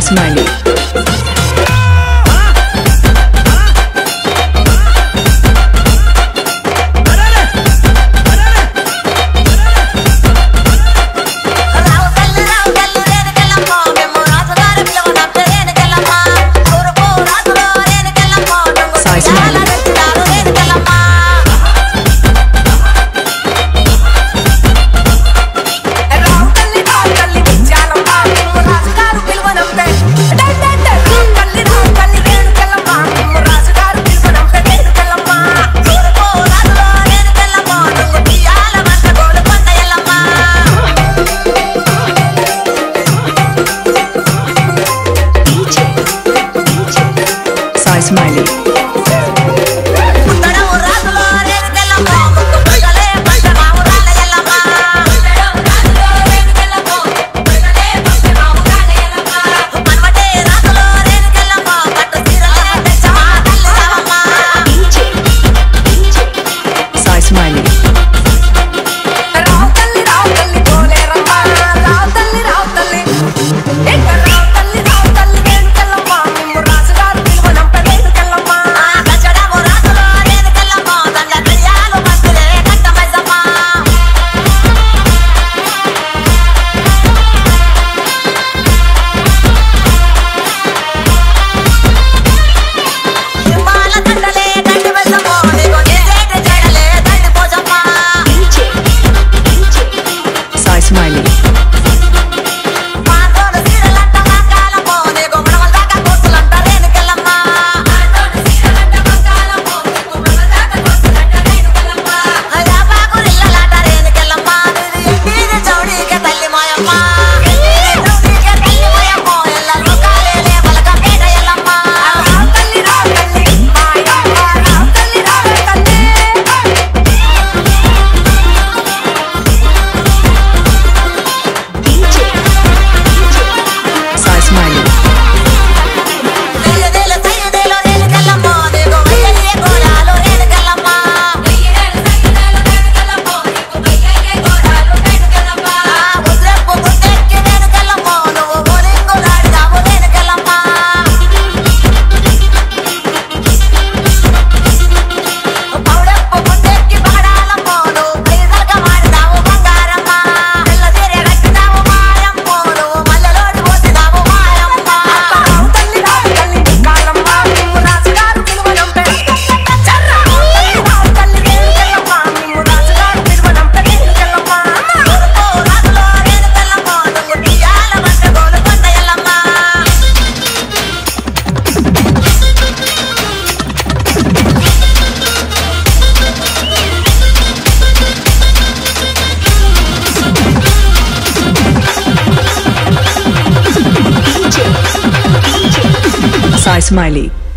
Smiley. Yeah. Sai Smiley.